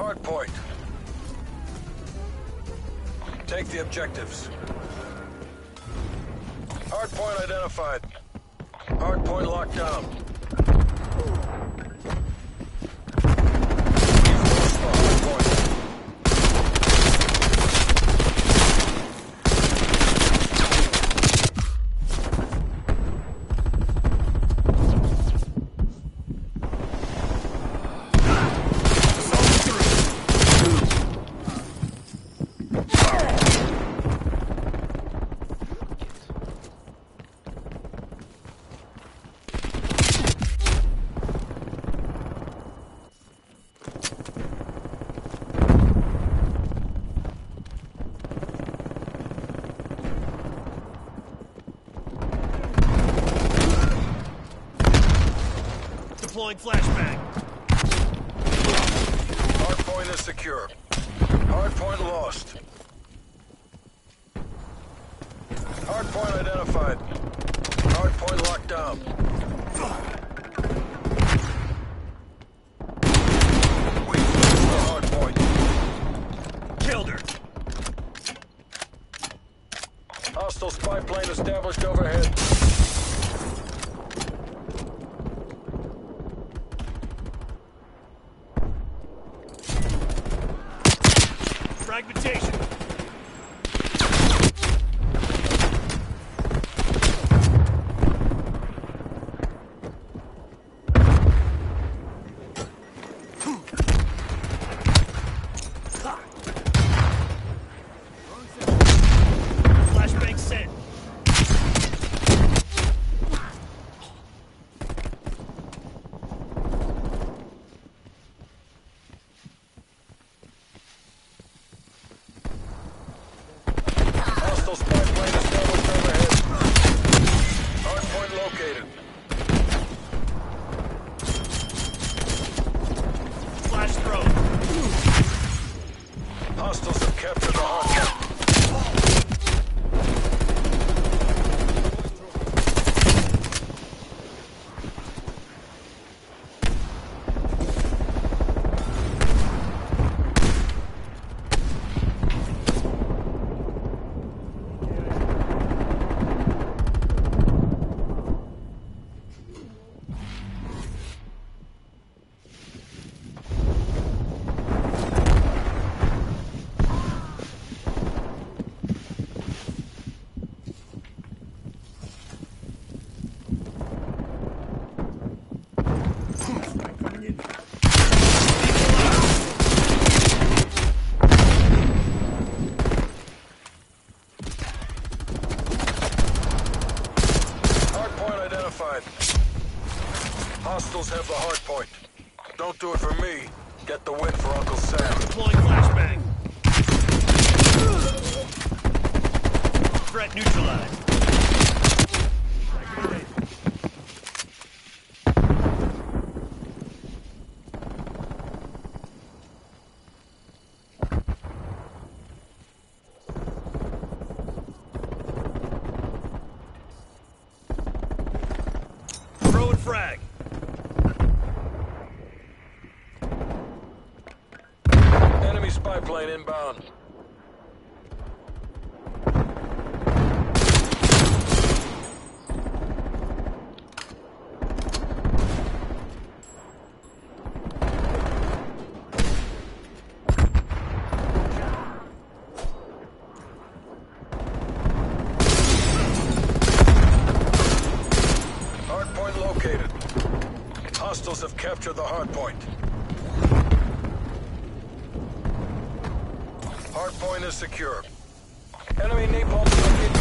Hard point. Take the objectives. Hard point identified. Hard point locked down. Installing flashbang. Hostile spy plane Hardpoint located. Hostiles have captured the hardpoint. Hardpoint is secure. Enemy napalm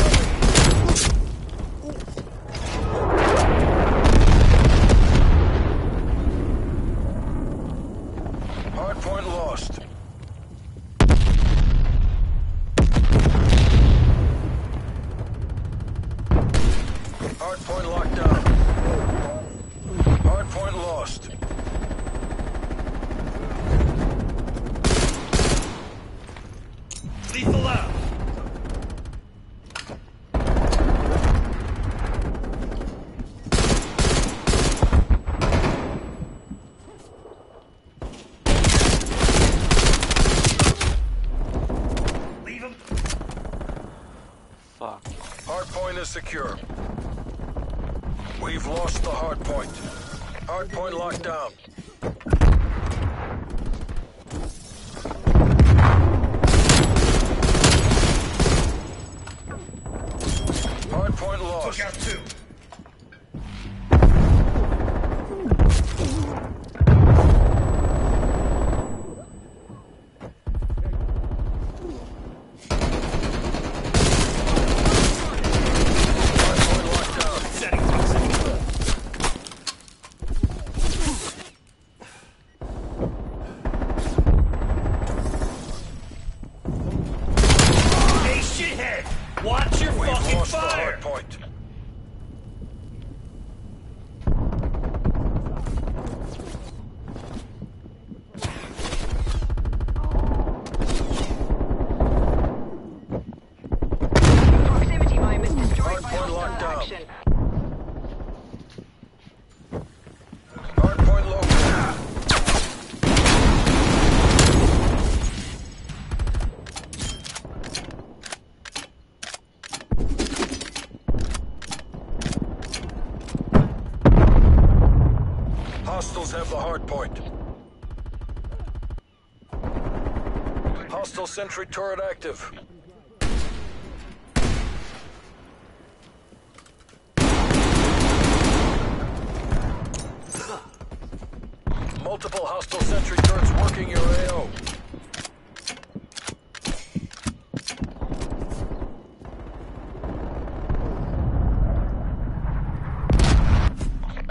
sentry turret active. Multiple hostile sentry turrets working your AO.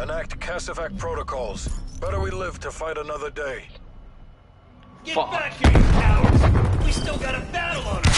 Enact CASEVAC protocols. Better we live to fight another day. Get Fuck. back here! We still got a battle on our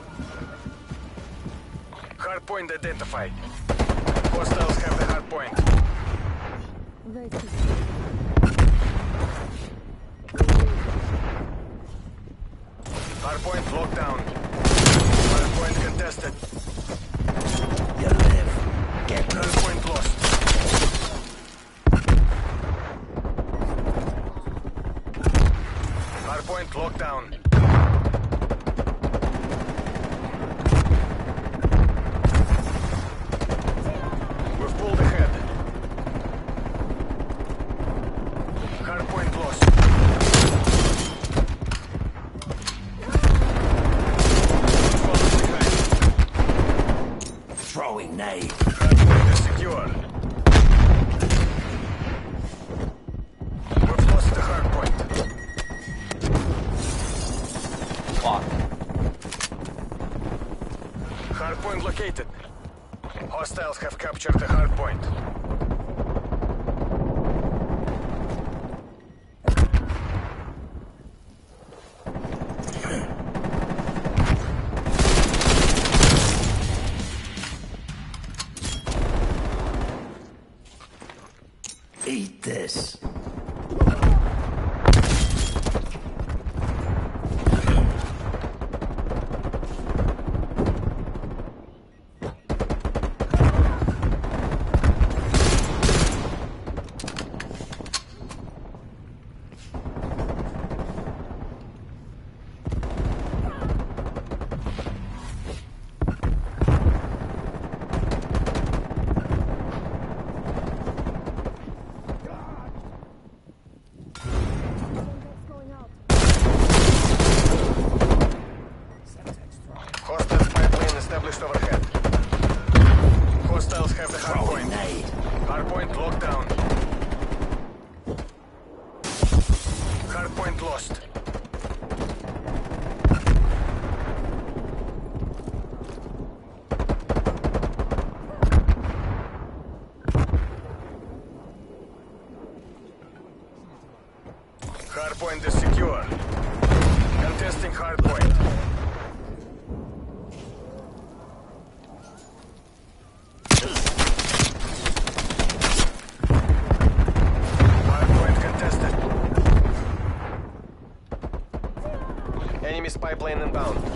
Hardpoint identified. Hostiles have the hardpoint. Hardpoint locked down. Hardpoint contested. You live. Get hardpoint lost. Hardpoint locked down. spy plane inbound.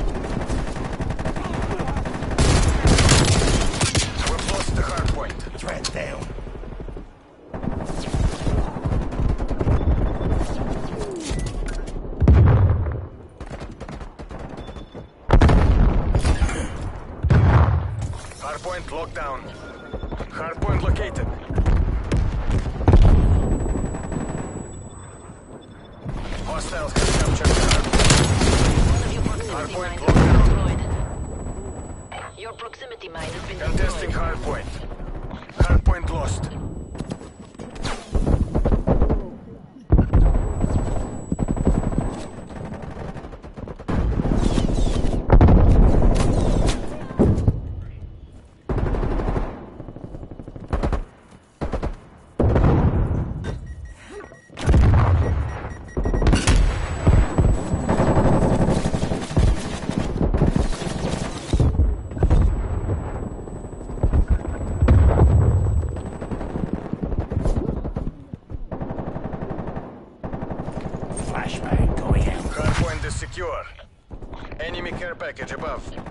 Hardpoint lost. above.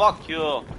Fuck you.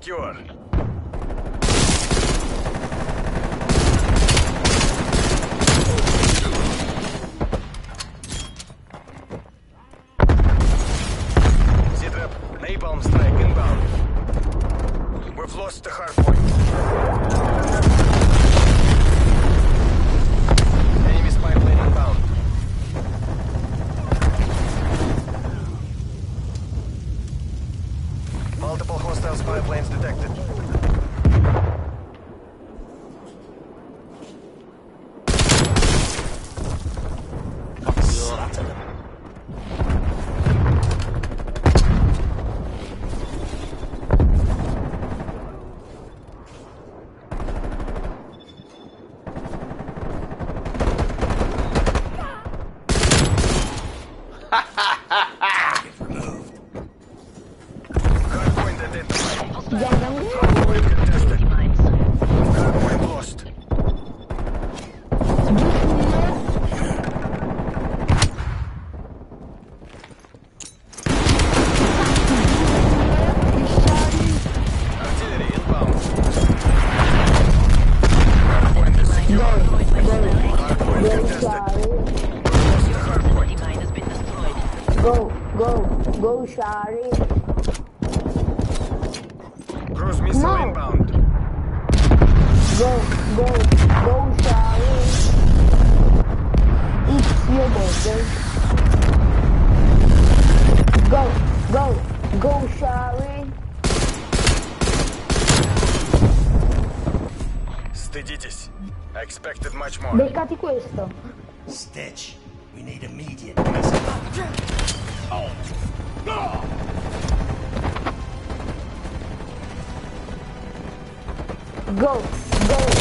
secure. Go, go, go, Shari. Cruise missile no. inbound. Go, go, go, Shari. It's your birthday. Go, go, go, Shari. Стыдитесь. I expected much more. Beccati questo. Stitch, we need immediate Go, go.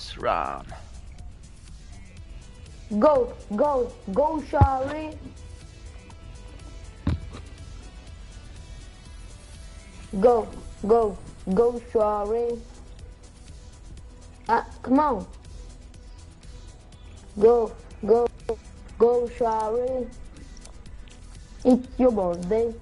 this round. Go, go, go, Shari. Go, go, go, Shari. Uh, ah, come on. Go, go, go, Shari. It's your birthday.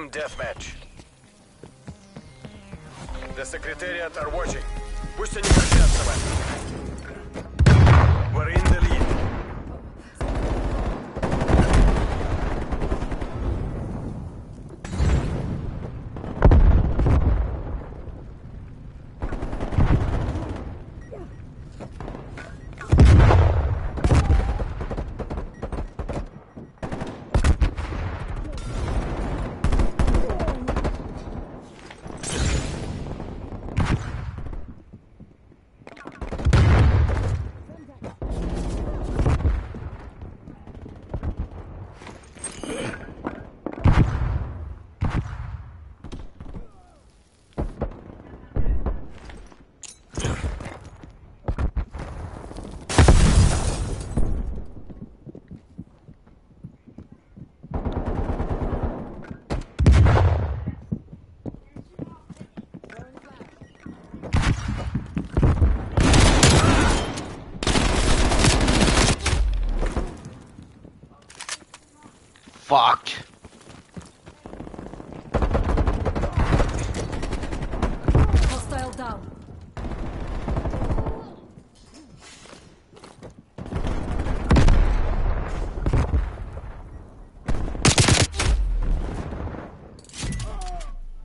Team deathmatch. The Secretariat are watching. Пусть они гордятся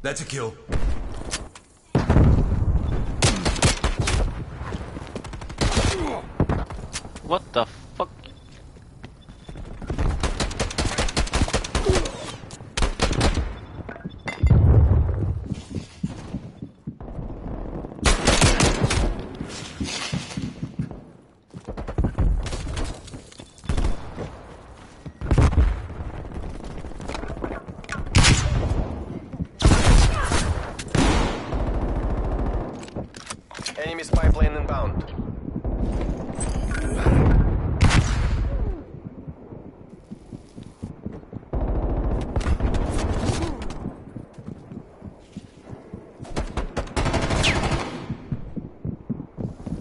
That's a kill. What the fuck? Enemy spy plane inbound.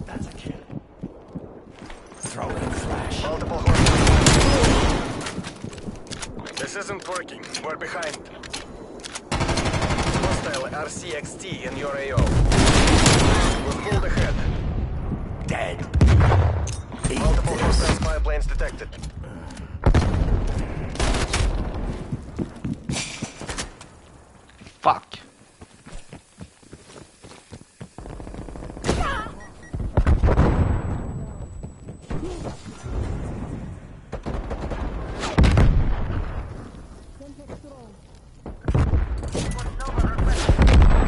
That's a kill. Throw in flash. Multiple hostiles. This isn't working. We're behind. Hostile RC-XD in your AO. We're pulled ahead. Dead. Eat Multiple this. hostile spy planes detected. Fuck.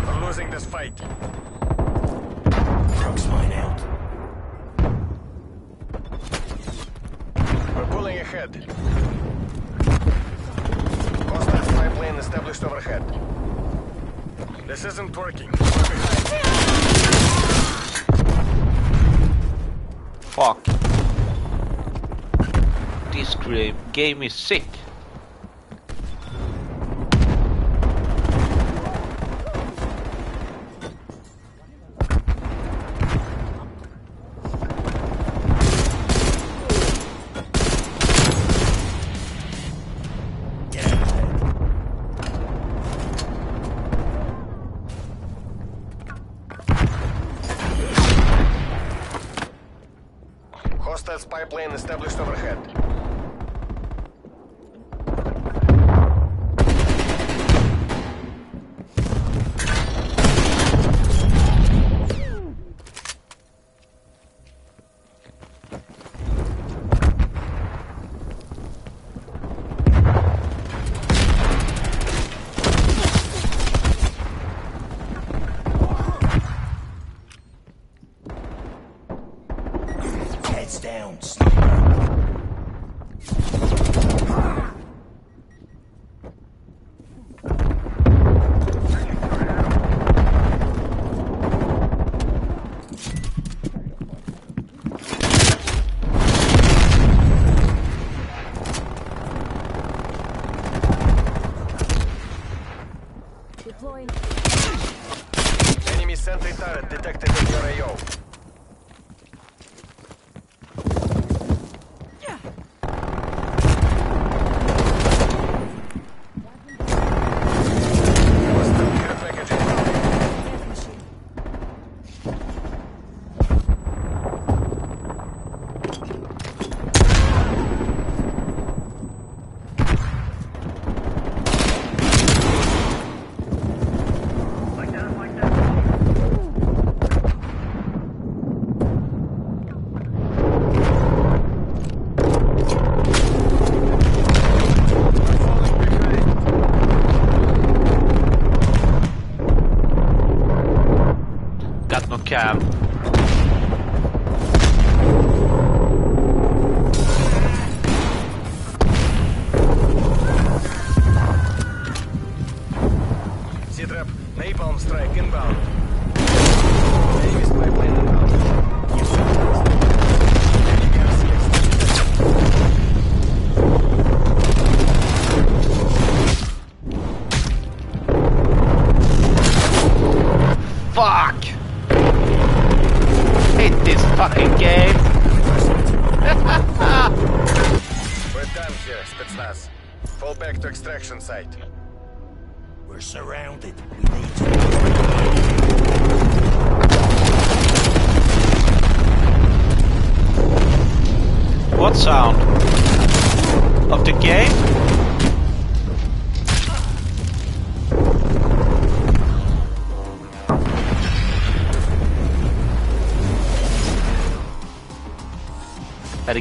We're losing this fight. Truck's mine out. We're pulling ahead. Hostile spy plane established overhead. This isn't working. We're behind. Fuck. Gra- game is sick.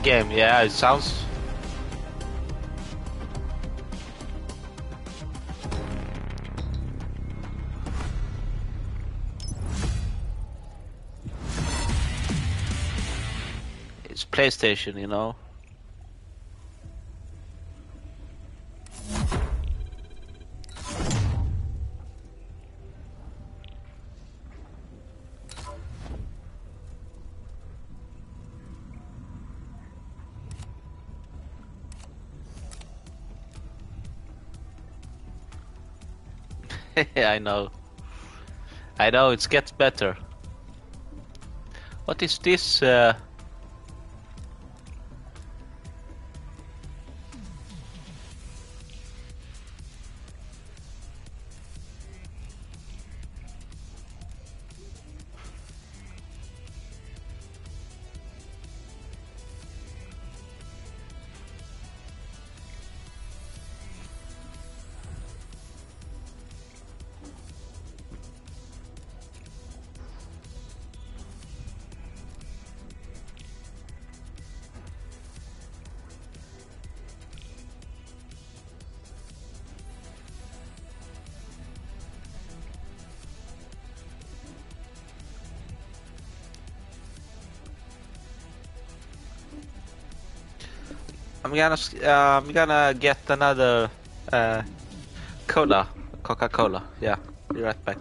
Game, yeah, it sounds. It's PlayStation, you know. I know. I know, it gets better. What is this? Uh... I'm gonna uh, I'm gonna get another uh, cola, Coca-Cola. Yeah, be right back.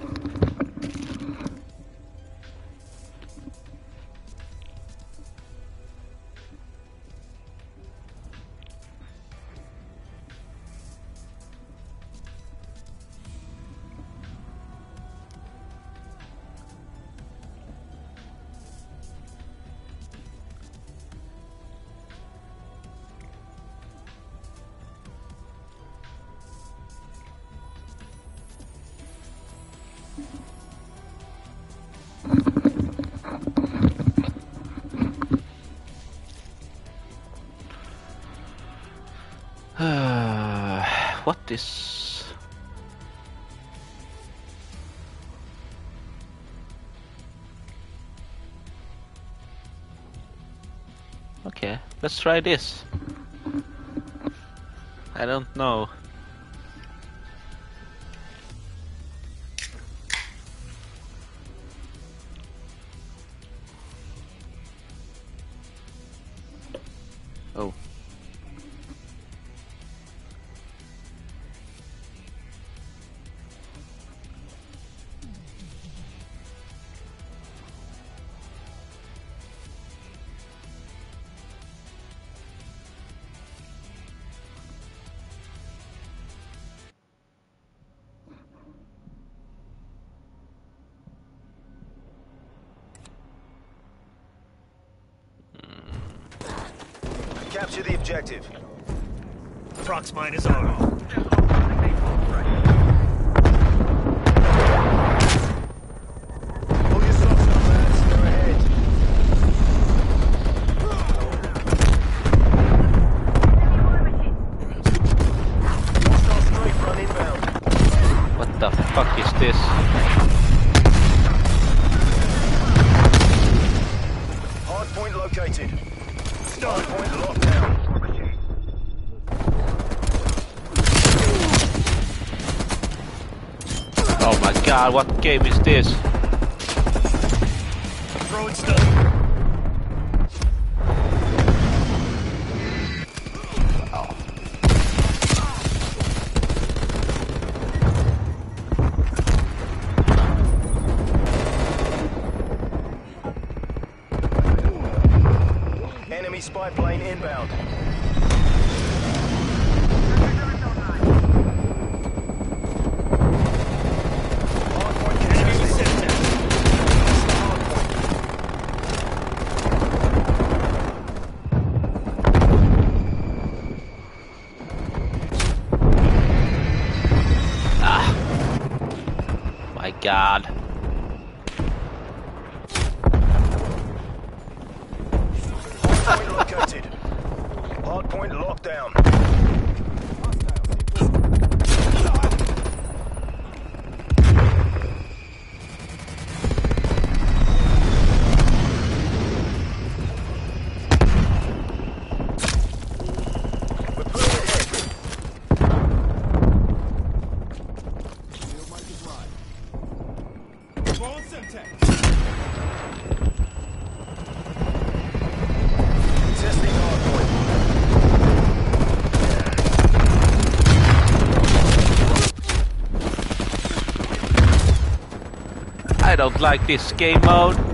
Let's try this. I don't know. Capture the objective. Prox mine is armed. God, what game is this? Like this game mode.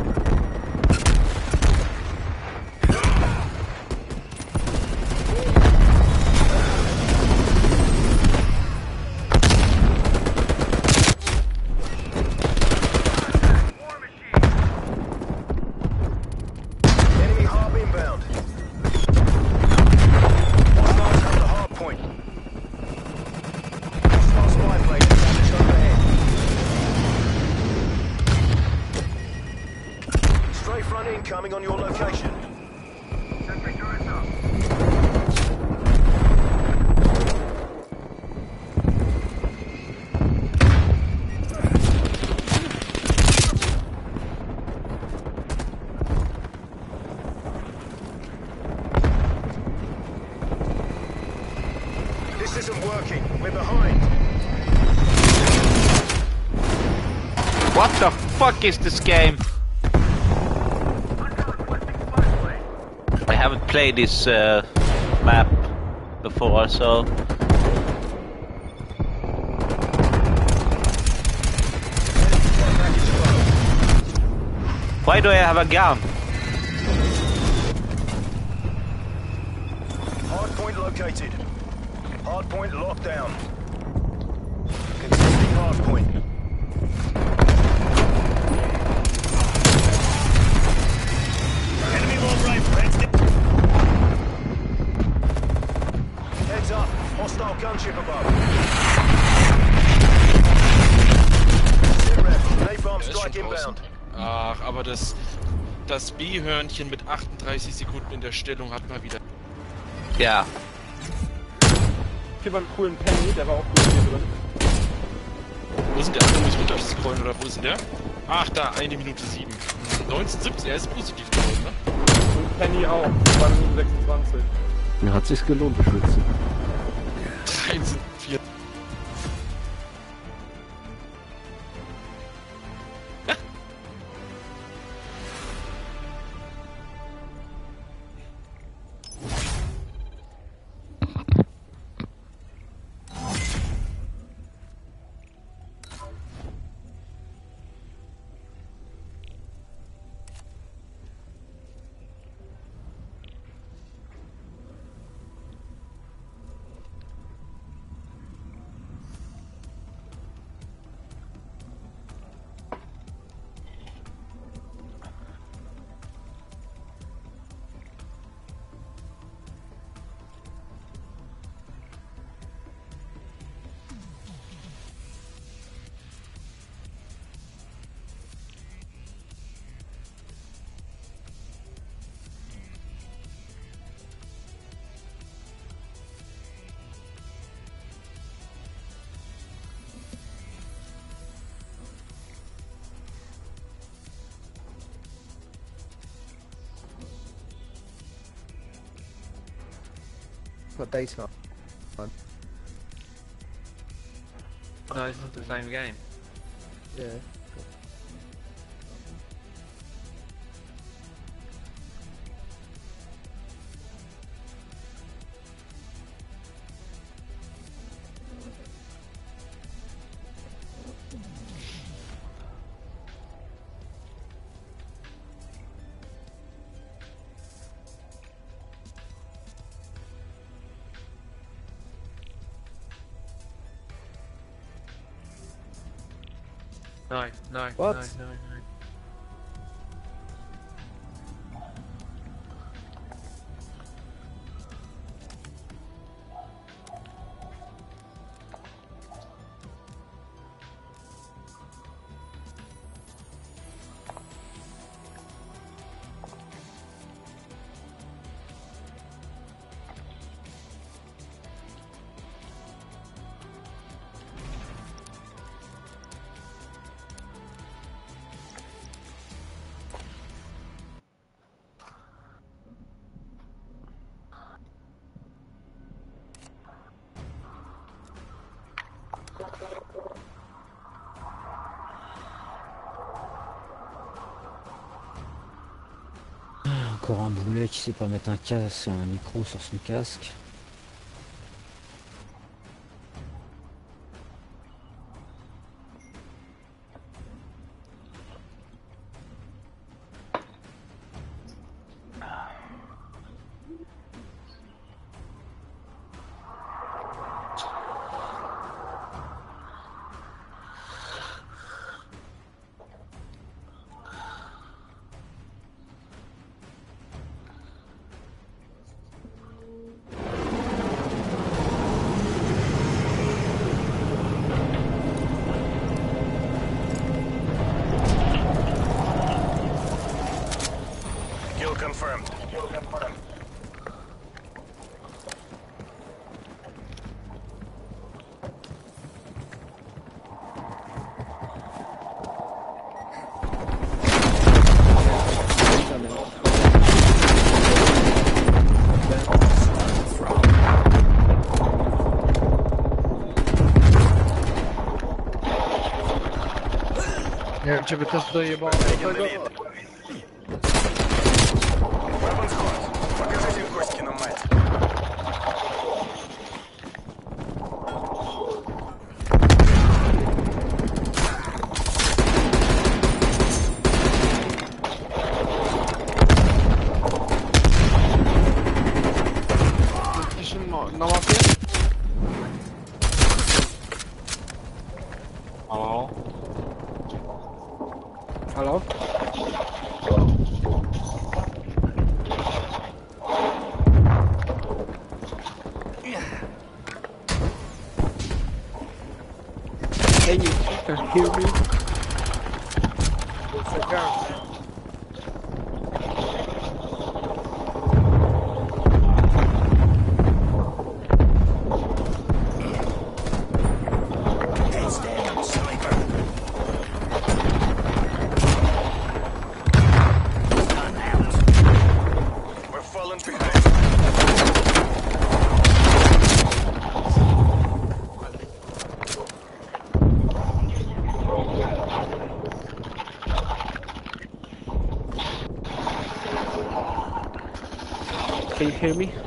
Fuck is this game? I haven't played this uh, map before, so why do I have a gun? Ist schon draußen. Ach, aber das, das B-Hörnchen mit 38 Sekunden in der Stellung hat mal wieder. Ja, Hier war einen coolen Penny, der war auch gut hier drin. Wo ist denn der? Muss ich runter scrollen oder wo ist denn der? Ach, da, eine Minute sieben. 1917, er ist positiv geworden, ne? Und Penny auch. 2 Minuten 26. Mir hat sich's gelohnt, beschützen. 13, daytime. No, it's not the same game. Yeah. No, no, What? no, no, no. sais pas mettre un casque, un micro sur son casque. Nie wiem, ciebie też dojebało tego. hear me?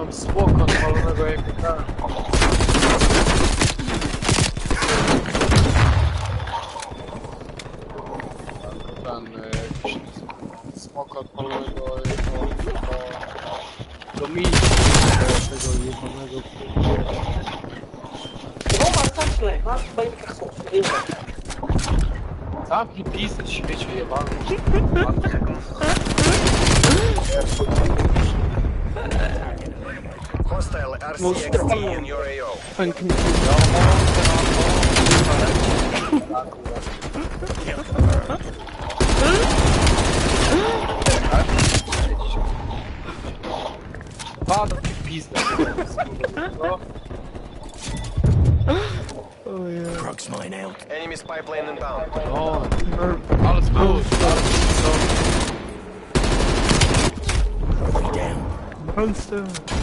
mam smoka odpalonego jak na... Tak. Ten, e, jakiś smoka odpalonego e, do, do, do mini e, tego jebanego No masz tak, masz bajka chłopca. Zamknij pizdę, śmieci. Your AO. Pada ci pizdę. No. Drugs mine out. Enemy spy plane inbound. Oh, no, alles gut. Alles gut. Monster.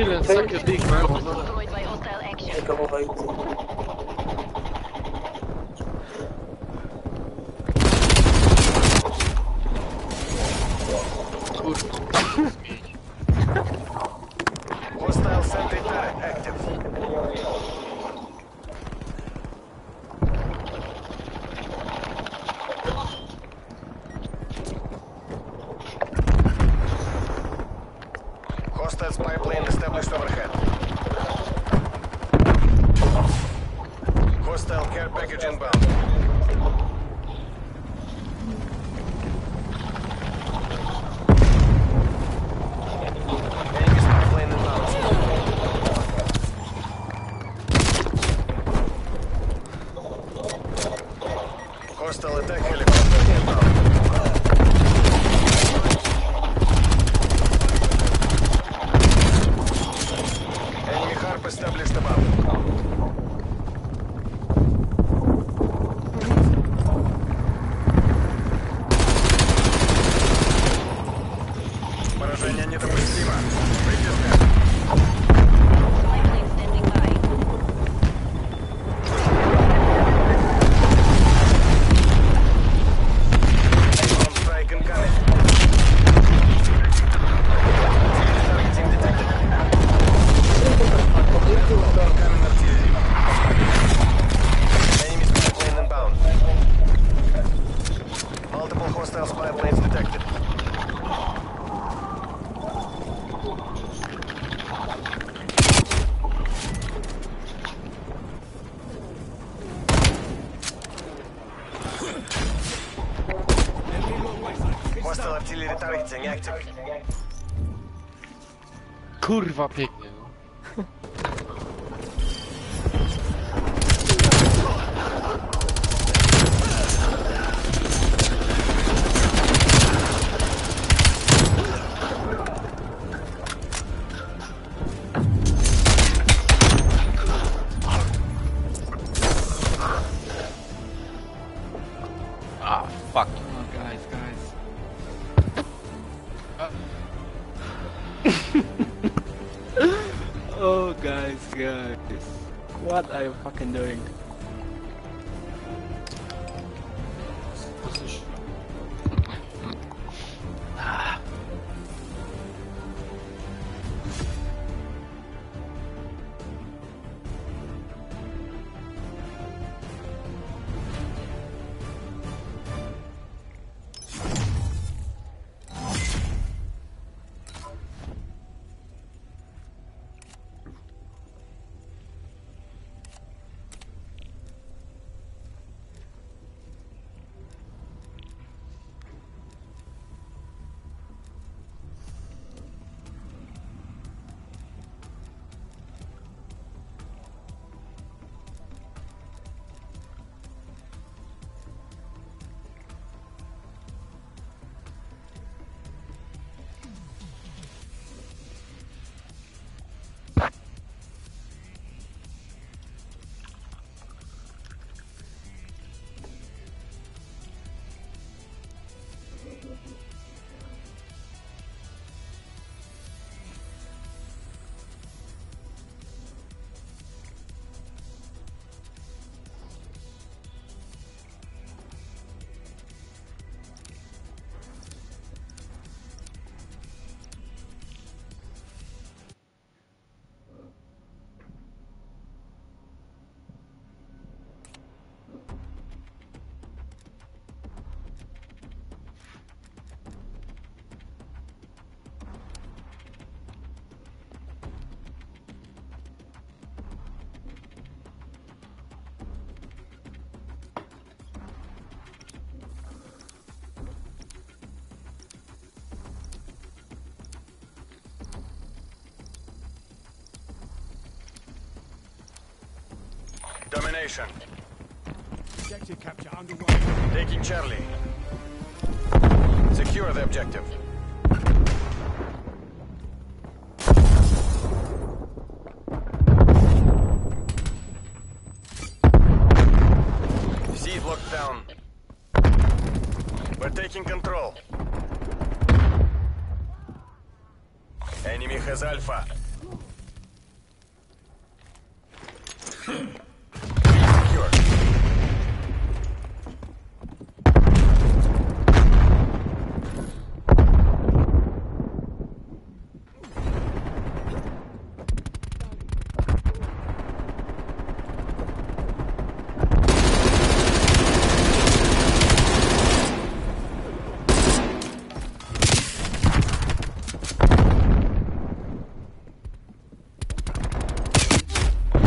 And suck your dick, man. Hostile action. Kurwa. Hostile sentry turret active. Kurwa pięknie, no. Ah, fuck. Oh, guys. What are you fucking doing? Domination. Objective capture underway. Taking Charlie. Secure the objective. Seed locked down. We're taking control. Enemy has Alpha. Be secure.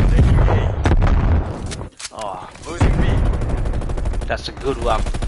Taking A. Oh, Losing B. that's a good one.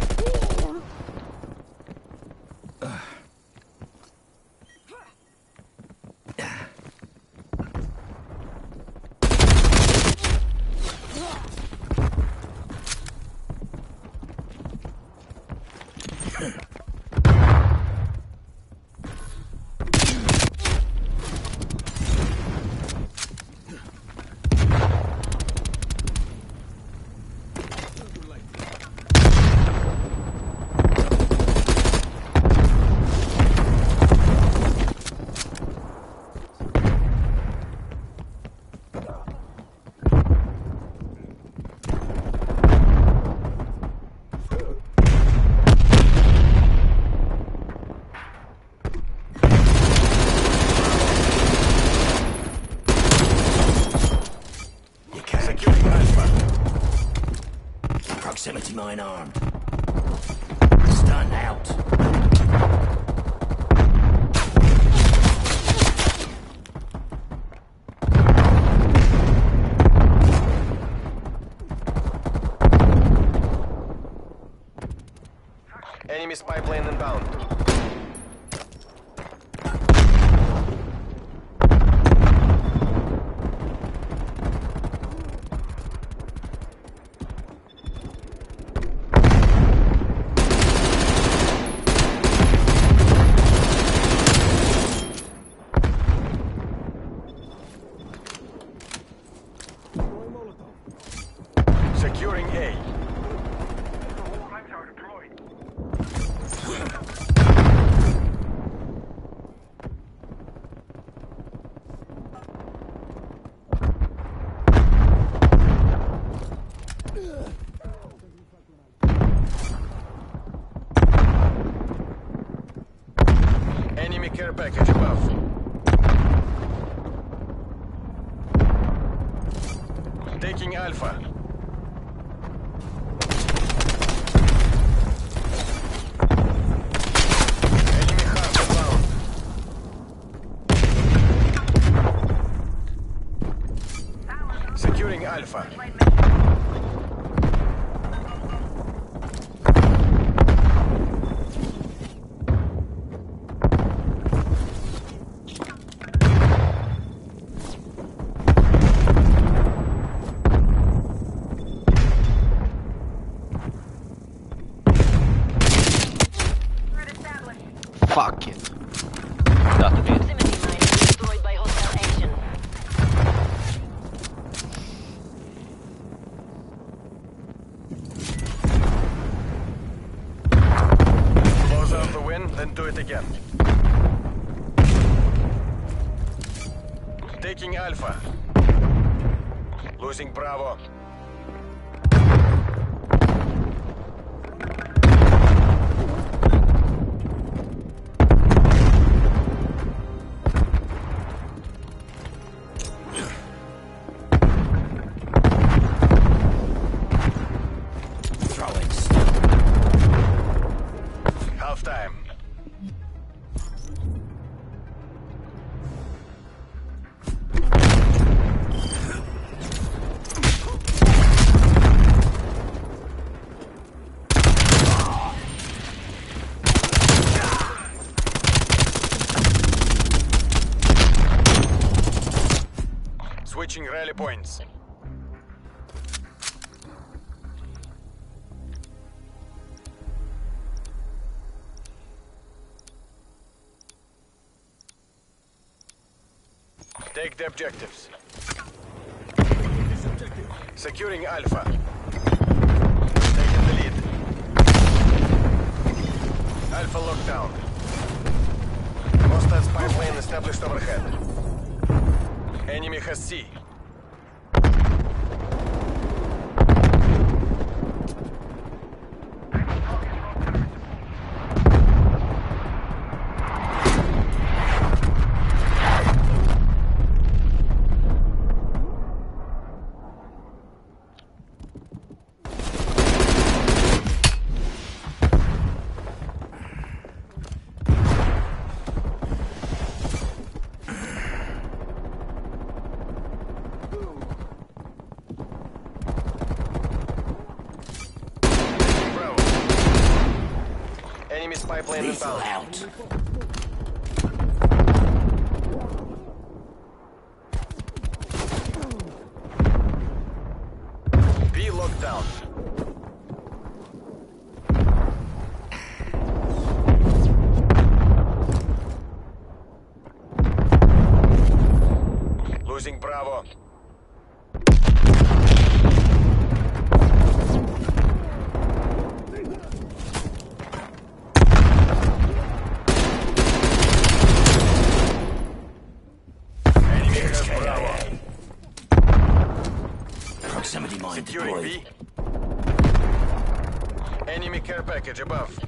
Securing Alpha. Proximity mine armed. Stun out. Enemy spy plane inbound. Then do it again. Taking Alpha. Losing Bravo. Take the objectives. Securing Alpha. Taking the lead. Alpha locked down. Hostile spy established overhead. Enemy has C. plan Lethal out. package above.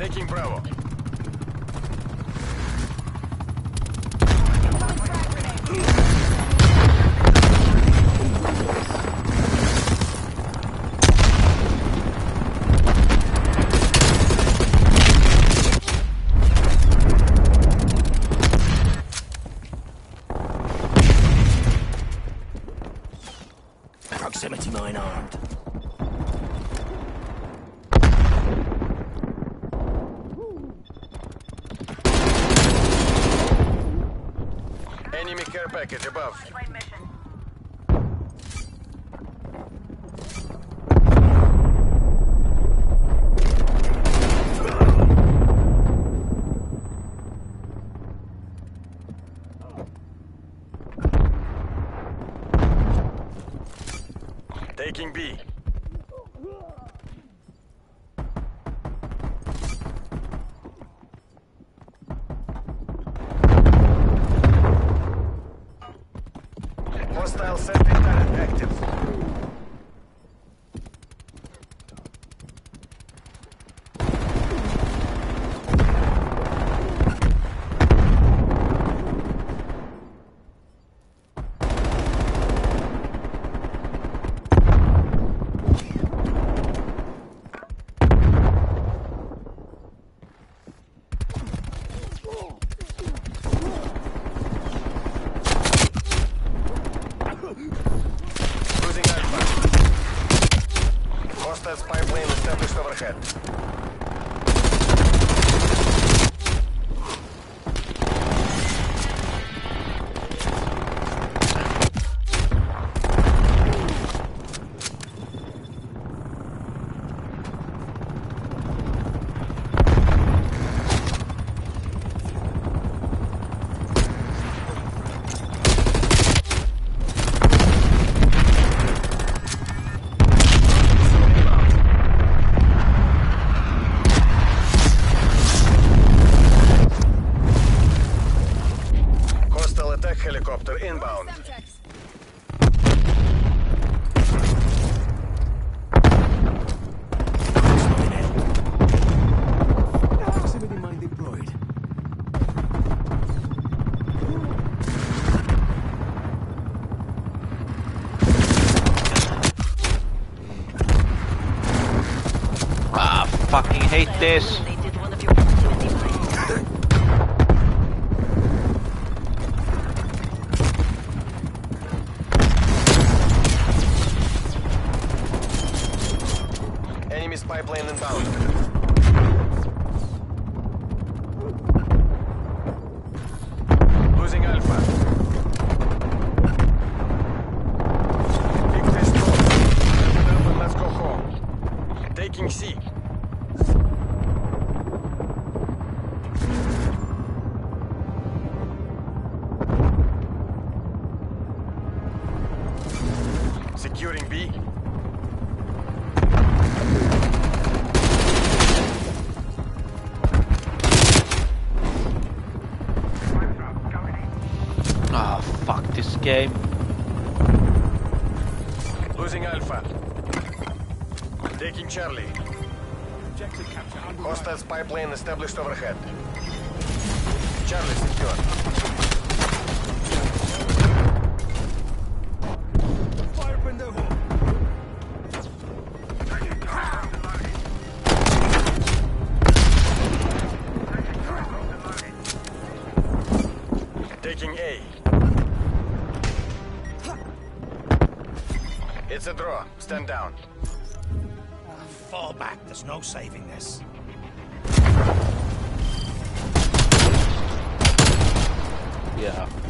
Taking Bravo. oyentes. established overhead. Charlie secure. Taking A. It's a draw. Stand down. Fall back. There's no saving this. Yeah.